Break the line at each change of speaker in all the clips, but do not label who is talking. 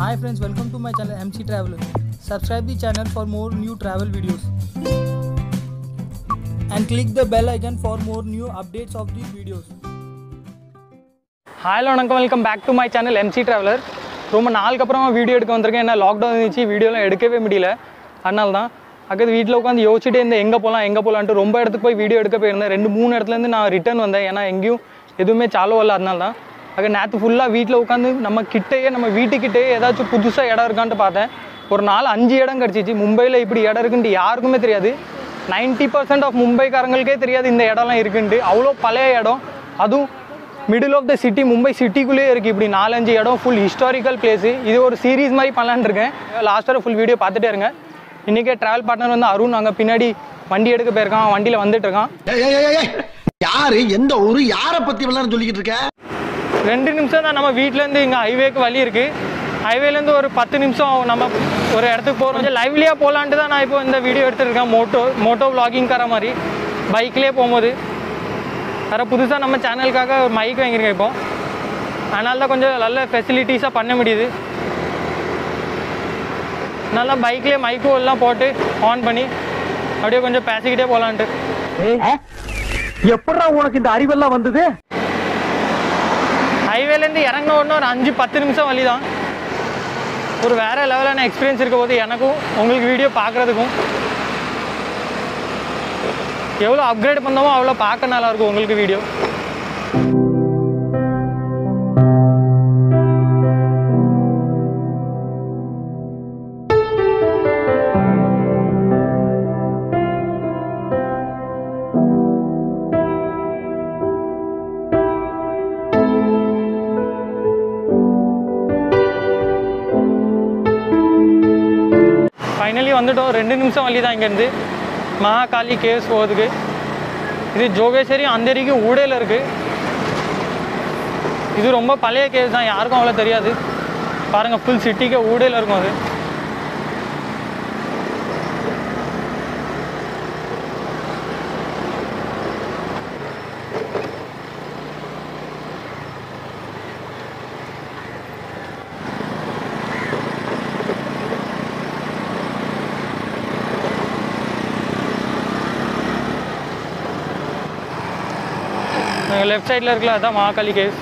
Hi friends, welcome to my channel MC Traveler. Subscribe the channel for more new travel videos. And click the bell icon for more new updates of the videos.
Hi வணக்கம். Welcome back to my channel MC traveller ரொம்ப நாளுக்கு அப்புறமா video எடுக்க வந்திருக்கேன். என்ன lockdown இருந்துச்சு வீடியோலாம் எடுக்கவே முடியல. அதனால தான் அக்கது வீட்டில் உட்காந்து யோசிச்சுட்டே இருந்தேன் எங்கே போகலாம் எங்கே போகலான்ட்டு ரொம்ப இடத்துக்கு போய் வீடியோ எடுக்க போயிருந்தேன். ரெண்டு மூணு இடத்துலேருந்து நான் ரிட்டர்ன் வந்தேன். ஏன்னா எங்கேயும் எதுவுமே சாலோ இல்லை. அதனால தான் அங்கே நேற்று ஃபுல்லாக வீட்டில் உட்காந்து நம்ம கிட்டேயே நம்ம வீட்டுக்கிட்டேயே ஏதாச்சும் புதுசாக இடம் இருக்கான்ட்டு பார்த்தேன். ஒரு நாலு அஞ்சு இடம் கிடச்சிச்சு. மும்பையில் இப்படி இடம் இருக்குன்ட்டு யாருக்குமே தெரியாது. 90% பர்சன்ட் ஆஃப் மும்பைக்காரங்களுக்கே தெரியாது இந்த இடம்லாம் இருக்குன்ட்டு. அவ்வளோ பழைய இடம். அதுவும் middle of the city Mumbai சிட்டிக்குள்ளேயே இருக்குது இப்படி நாலஞ்சு இடம் ஃபுல் ஹிஸ்டாரிக்கல் பிளேஸு இது ஒரு சீரீஸ் மாதிரி பண்ணலான்னு இருக்கேன். லாஸ்ட்டாக ஃபுல் வீடியோ பார்த்துட்டே இருங்க. இன்றைக்கே ட்ராவல் பார்ட்னர் வந்து அருண் அங்கே பின்னாடி வண்டி எடுக்க போயிருக்கான். வண்டியில் வந்துட்டு இருக்கான்.
யாரு? எந்த ஊர்? யாரை பற்றி விளையாட சொல்லிக்கிட்டு இருக்க?
ரெண்டு நிமிஷம் தான் நம்ம வீட்டிலேருந்து இங்கே ஹைவேக்கு வழி இருக்குது ஹைவேலேருந்து ஒரு பத்து நிமிஷம் நம்ம ஒரு இடத்துக்கு போகிறோம் கொஞ்சம் லைவ்லியாக போகலான்ட்டு தான் நான் இப்போ இந்த வீடியோ எடுத்துருக்கேன். மோட்டோ மோட்டோ vlogging-கார மாதிரி. பைக்லேயே போகும்போது. வேறு புதுசாக நம்ம சேனலுக்காக ஒரு மைக் வாங்கியிருக்கேன் இப்போ. அதனால தான் கொஞ்சம் நல்ல ஃபெசிலிட்டிஸாக பண்ண முடியுது. நல்லா பைக்லேயே மைக்கும் எல்லாம் போட்டு ஆன் பண்ணி அப்படியே கொஞ்சம் பேசிக்கிட்டே போகலான்ட்டு
எப்படா உனக்கு இந்த அறிவெல்லாம் வந்தது?
ஹைவேலேருந்து இறங்கின உடனே ஒரு அஞ்சு பத்து நிமிஷம் வழி தான் ஒரு வேறு லெவலான எக்ஸ்பீரியன்ஸ் இருக்க போது எனக்கும் உங்களுக்கு வீடியோ பார்க்குறதுக்கும். எவ்வளோ அப்கிரேட் பண்ணோமோ அவ்வளோ பார்க்க நல்லா இருக்கும் உங்களுக்கு வீடியோ வந்துட்டோம். ரெண்டு நிமிஷம் வழி தான் இங்கேருந்து. மகாகாளி கேவ்ஸ் போகுதுக்கு. இது ஜோகேஸ்வரி அந்தரிக்கு ஊடையில் இருக்குது இது ரொம்ப பழைய கேஸ் தான். யாருக்கும் அவ்வளோ தெரியாது. பாருங்கள் ஃபுல் சிட்டிக்கு ஊடையில் இருக்கும் அது. லெஃப்ட் சைடில் இருக்குல்ல அதுதான் மகாகாளி கேவ்ஸ்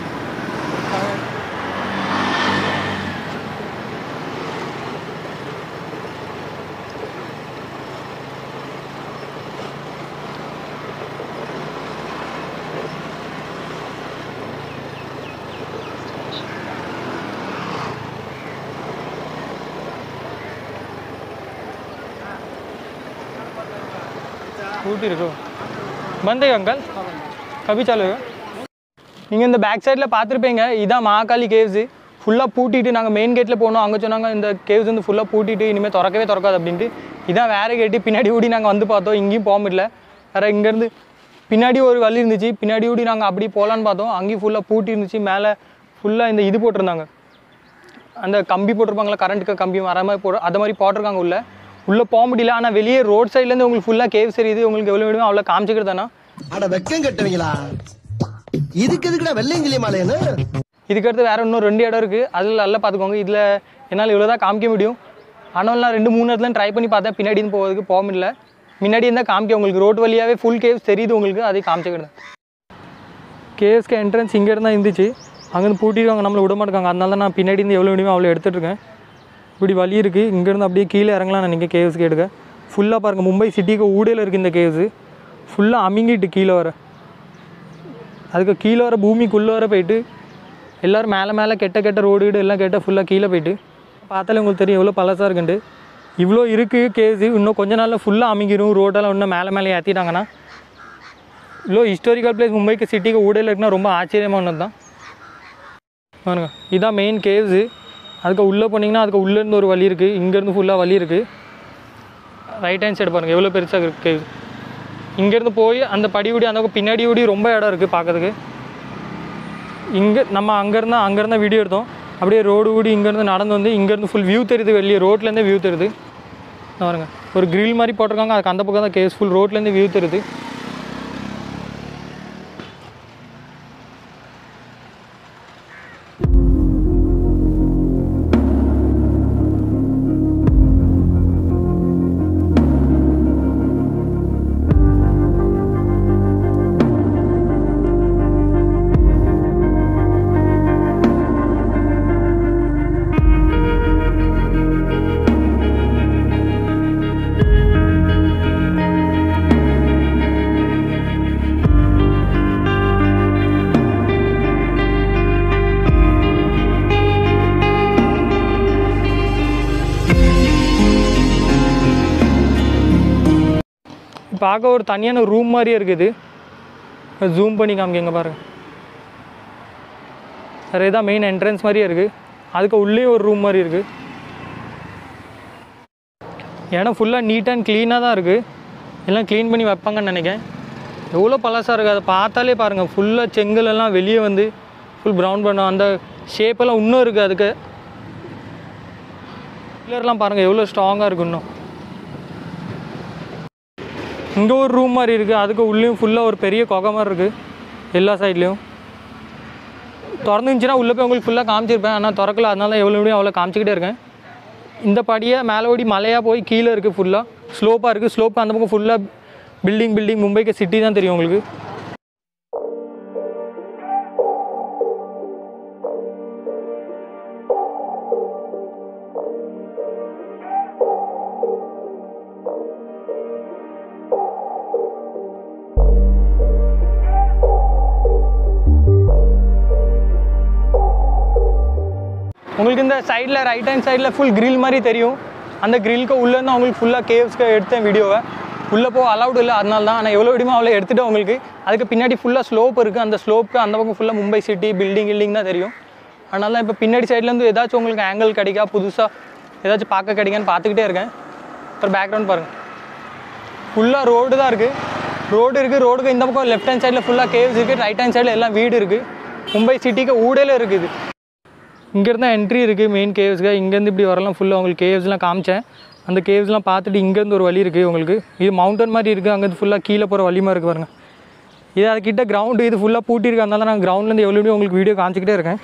ஸ்கூட்டி இருக்கோ बंद है अंकल कभी चालू है நீங்கள் இந்த பேக் சைடில் பார்த்துருப்பீங்க இதான் மகாகாளி கேவ்ஸு ஃபுல்லாக பூட்டிட்டு நாங்கள் மெயின் கேட்டில் போனோம். அங்கே சொன்னாங்க இந்த கேவ்ஸ் வந்து ஃபுல்லாக பூட்டிட்டு இனிமேல் திறக்கவே திறக்காது அப்படின்ட்டு. இதான் வேறு கேட்டு பின்னாடி ஓடி நாங்கள் வந்து பார்த்தோம். இங்கேயும் போக முடியல. வேறு இங்கேருந்து பின்னாடி ஒரு வழி இருந்துச்சு. பின்னாடி ஓடி நாங்கள் அப்படி போகலான்னு பார்த்தோம். அங்கேயும் ஃபுல்லாக பூட்டி இருந்துச்சு. மேலே ஃபுல்லாக இந்த இது போட்டிருந்தாங்க. அந்த கம்பி போட்டிருப்பாங்களா கரண்ட்டுக்கு கம்பி வர மாதிரி போட்டு அது மாதிரி போட்டிருக்காங்க உள்ளே. உள்ளே போக முடியல. ஆனால் வெளியே ரோட் சைட்லேருந்து உங்களுக்கு ஃபுல்லாக கேவ் தெரியுது. உங்களுக்கு எவ்வளோ வேணுமோ அவ்வளோ காமிச்சிக்கிட்டு தானே
அட வெக்கம் கட்டுவீங்களா? இதுக்கு எதுக்குடா வெள்ளையங்கிலி மாலையன்னு
இதுக்கடுத்து வேறு இன்னும் ரெண்டு இடம் இருக்குது அதில் நல்லா பார்த்துக்கோங்க. இதில் என்னால் இவ்வளோ தான் காமிக்க முடியும். ஆனால் நான் ரெண்டு மூணு இடத்துல ட்ரை பண்ணி பார்த்தேன். பின்னாடி போகிறதுக்கு போக முடியல முன்னாடி இருந்தால் காமிக்க. உங்களுக்கு ரோட் வழியாகவே ஃபுல் கேவ்ஸ் தெரியுது உங்களுக்கு. அதை காமிச்சுக்கிடுங்க கேவ்ஸ்க்கு என்ட்ரன்ஸ் இங்கே இருந்தால் இருந்துச்சு. அங்கேருந்து பூட்டிடுவாங்க. நம்மளை விட மாட்டாங்க. அதனால தான் நான் பின்னாடி இருந்து எவ்வளோ முடியுமோ அவ்வளோ எடுத்துகிட்ருக்கேன் இப்படி வழி இருக்குது இங்கேருந்து அப்படியே கீழே இறங்கலாம் நான் நீங்கள் கேவ்ஸ்க்கு எடுக்க. ஃபுல்லாக பாருங்கள் மும்பை சிட்டிக்கு ஊடையில் இருக்குது இந்த கேவ்ஸு ஃபுல்லாக அமிங்கிட்டு கீழே வர. அதுக்கு கீழே வர பூமிக்குள்ளே வர போயிட்டு எல்லோரும் மேலே மேலே கெட்ட கெட்ட ரோடு வீடு எல்லாம் கெட்ட ஃபுல்லாக கீழே போயிட்டு பார்த்தாலே உங்களுக்கு தெரியும் எவ்வளோ பழசாக இருக்குண்டு இவ்வளோ இருக்குது கேஸு இன்னும் கொஞ்ச நாளில் ஃபுல்லாக அமைக்கிடும் ரோடெல்லாம் இன்னும் மேலே மேலே ஏற்றிட்டாங்கன்னா இவ்வளோ ஹிஸ்டாரிக்கல் பிளேஸ் மும்பைக்கு சிட்டிக்கு ஊடையில் இருக்குன்னா ரொம்ப ஆச்சரியமானது தான் பாருங்க இதான் மெயின் கேவ்ஸு அதுக்கு உள்ளே போனீங்கன்னா அதுக்கு உள்ளேருந்து ஒரு வழி இருக்குது இங்கேருந்து ஃபுல்லாக வழி இருக்குது ரைட் ஹேண்ட் சைடு பாருங்கள் எவ்வளோ பெருசாக இருக்குது கேவ்ஸ் இங்கேருந்து போய் அந்த படி அந்த பக்கம் பின்னாடி ஊடி ரொம்ப இடம் இருக்குது பார்க்கறதுக்கு. இங்கே நம்ம அங்கேருந்தா அங்கேருந்தா வீடியோ எடுத்தோம். அப்படியே ரோடு ஊடி இங்கேருந்து நடந்து வந்து இங்கேருந்து ஃபுல் வியூ தெரியுது வெளியே. ரோட்லேருந்தே வியூ தெரியுது. பாருங்க. ஒரு கிரில் மாதிரி போட்டிருக்காங்க. அதுக்கு அந்த பக்கம் தான் கேஸ் ஃபுல் ரோட்லேருந்து வியூ தெரியுது. பார்க்க ஒரு தனியான ரூம் மாதிரியே இருக்குது. ஜூம் பண்ணி காமிக்கங்க பாருங்கள் வேறு இதான் மெயின் என்ட்ரன்ஸ் மாதிரியே இருக்குது அதுக்கு உள்ளேயும் ஒரு ரூம் மாதிரி இருக்குது இடம் ஃபுல்லாக நீட் அண்ட் க்ளீனாக தான் இருக்குது எல்லாம் க்ளீன் பண்ணி வைப்பாங்கன்னு நினைக்கிறேன். எவ்வளோ பழசாக இருக்குது அதை பார்த்தாலே பாருங்கள் ஃபுல்லாக செங்கலெல்லாம் வெளியே வந்து ஃபுல் ப்ரௌன் பண்ணும் அந்த ஷேப்பெல்லாம் இன்னும் இருக்குது அதுக்கு. பில்லர்லாம் பாருங்கள் எவ்வளோ ஸ்ட்ராங்காக இருக்குது இன்னும். இங்கே ஒரு ரூம் மாதிரி இருக்குது அதுக்கு உள்ளேயும் ஃபுல்லாக ஒரு பெரிய கொகை மாதிரி இருக்குது எல்லா சைட்லேயும் திறந்துச்சுன்னா உள்ளே போய் உங்களுக்கு ஃபுல்லாக காமிச்சிருப்பேன். ஆனால் திறக்கல. அதனால எவ்வளோ முடியும் அவ்வளோ காமிச்சிக்கிட்டே இருக்கேன். இந்த படியை மேலே ஓடி மலையாக போய் கீழே இருக்குது ஃபுல்லாக ஸ்லோப்பாக இருக்குது ஸ்லோப் அந்த பக்கம் ஃபுல்லாக பில்டிங் பில்டிங் மும்பைக்கு சிட்டி தான் தெரியும் உங்களுக்கு. உங்களுக்கு இந்த சைடில் ரைட் ஹேண்ட் சைடில் ஃபுல் கிரில் மாதிரி தெரியும். அந்த கிரில்க்கு உள்ளேருந்து அவங்களுக்கு ஃபுல்லாக கேவ்ஸ்க்கு எடுத்தேன் வீடியோவை. உள்ளே போக அலௌடு இல்லை அதனால தான். ஆனால் எவ்வளோ விடுமோ அவ்வளோ எடுத்துகிட்டு உங்களுக்கு அதுக்கு பின்னாடி ஃபுல்லாக ஸ்லோப் இருக்குது அந்த ஸ்லோப்புக்கு அந்த பக்கம் ஃபுல்லாக மும்பை சிட்டி பில்டிங் கில்டிங் தான் தெரியும். அதனால தான் இப்போ பின்னாடி சைட்லேருந்து ஏதாச்சும் உங்களுக்கு ஆங்கிள் கிடைக்கா புதுசாக ஏதாச்சும் பார்க்க கிடைக்கான்னு பார்த்துக்கிட்டே இருக்கேன். அப்புறம் பேக்ரவுண்ட் பாருங்கள் ஃபுல்லாக ரோடு தான் இருக்குது ரோடு இருக்குது ரோடுக்கு இந்த பக்கம் லெஃப்ட் ஹேண்ட் சைடில் ஃபுல்லாக கேவ்ஸ் இருக்குது ரைட் ஹேண்ட் சைடில் எல்லாம் வீடு இருக்குது மும்பை சிட்டிக்கு ஊடையில் இருக்குது. இங்கேருந்து தான் என்ட்ரி இருக்குது மெயின் கேவ்ஸ்க்கு இங்கேருந்து இப்படி வரலாம் ஃபுல்லாக உங்களுக்கு கேவ்ஸ்லாம் காமிச்சேன். அந்த கேவ்ஸ்லாம் பார்த்துட்டு இங்கேருந்து ஒரு வழி இருக்குது உங்களுக்கு இது மவுண்டன் மாதிரி இருக்குது அங்கேருந்து ஃபுல்லாக கீழே போகிற வழி மாதிரி இருக்குது பாருங்க. இது அதுக்கிட்ட கிரவுண்டு இது ஃபுல்லாக பூட்டியிருக்கு அதனால நான் கிரவுண்ட்லேருந்து எவ்வளோ உங்களுக்கு வீடியோ காமிச்சிக்கிட்டே இருக்கேன்.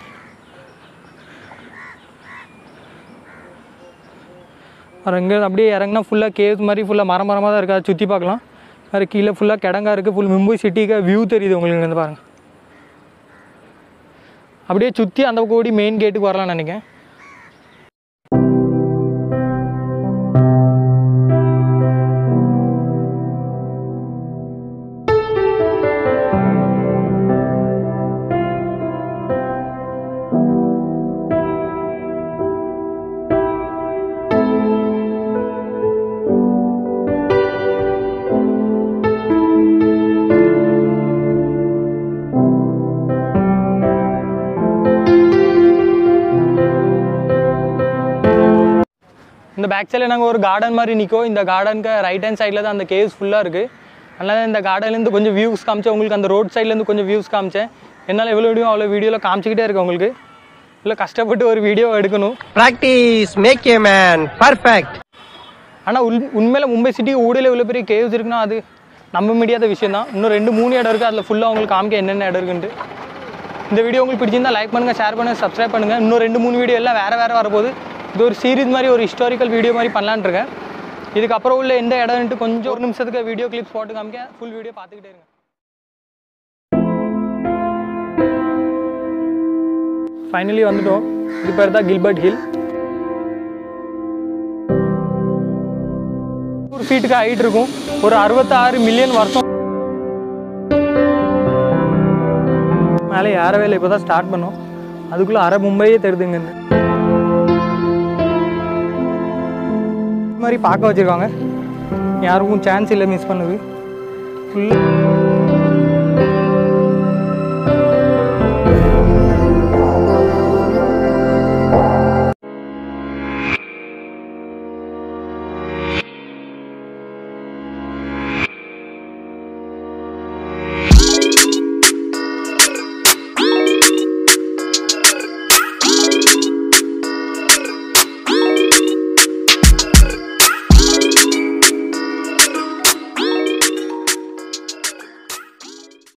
அப்புறம் இங்கே அப்படியே இறங்கினா ஃபுல்லாக கேவ்ஸ் மாதிரி ஃபுல்லாக மரம் மரமாக தான் இருக்குது அதை சுற்றி பார்க்கலாம். வேறு கீழே ஃபுல்லாக கிடங்கா இருக்குது ஃபுல் மும்பை சிட்டிக்கு வியூ தெரியுது உங்களுக்கு இங்கேருந்து பாருங்கள் அப்படியே சுற்றி அந்த கோடி மெயின் கேட்டுக்கு வரலாம்னு நினைக்கிறேன். இந்த பேக் சைடில் நாங்கள் ஒரு கார்டன் மாதிரி நிற்கும் இந்த கார்டனுக்கு ரைட் ஹேண்ட் சைடில் தான் அந்த கேவ்ஸ் ஃபுல்லாக இருக்குது அதனால இந்த கார்டன்லேருந்து கொஞ்சம் வியூஸ் காமிச்சேன். உங்களுக்கு அந்த ரோட் சைட்லேருந்து கொஞ்சம் வியூஸ் காமிச்சேன். என்னால் எவ்வளோ வீடியோ அவ்வளோ வீடியோவில் காமிச்சிக்கிட்டே இருக்கேன் உங்களுக்கு. இல்லை கஷ்டப்பட்டு ஒரு வீடியோ எடுக்கணும்.
Practice make a man perfect
ஆனால் உள் உண்மையில் மும்பை சிட்டி ஊடையில் இவ்வளோ பெரிய கேவ்ஸ் இருக்குன்னா அது நம்ப முடியாத விஷயம் தான் இன்னும் ரெண்டு மூணு இடம் இருக்குது அதில் ஃபுல்லாக உங்களுக்கு காமிக்க என்னென்ன இடம் இருக்குன்ட்டு. இந்த வீடியோ உங்களுக்கு பிடிச்சிருந்தா லைக் பண்ணுங்கள் ஷேர் பண்ணுங்கள் சப்ஸ்கிரைப் பண்ணுங்கள் இன்னும் ரெண்டு மூணு வீடியோ எல்லாம் வேறு வேறு வரப்போகுது. இது ஒரு சீரீஸ் மாதிரி ஒரு ஹிஸ்டாரிக்கல் வீடியோ மாதிரி பண்ணலான்னு இருக்கேன். இதுக்கப்புறம் உள்ள எந்த இடம்ன்ட்டு கொஞ்சம் ஒரு நிமிஷத்துக்கு வீடியோ கிளிப்ஸ் போட்டு காமிக்க ஃபுல் வீடியோ பார்த்துக்கிட்டே இருங்க. ஃபைனலி வந்துட்டோம். இது பேர் தான் கில்பர்ட் ஹில் ஒரு ஃபீட்டுக்கு ஹைட் இருக்கும். ஒரு அறுபத்தாறு மில்லியன் வருஷம். மேலே ஏறவே இல்லை இப்போ தான் ஸ்டார்ட் பண்ணோம். அதுக்குள்ளே அரை மும்பையே தெரிதுங்க. மாதிரி பார்க்க வச்சுருக்காங்க. யாருக்கும் சான்ஸ் இல்லை மிஸ் பண்ணுது. ஃபுல்லாக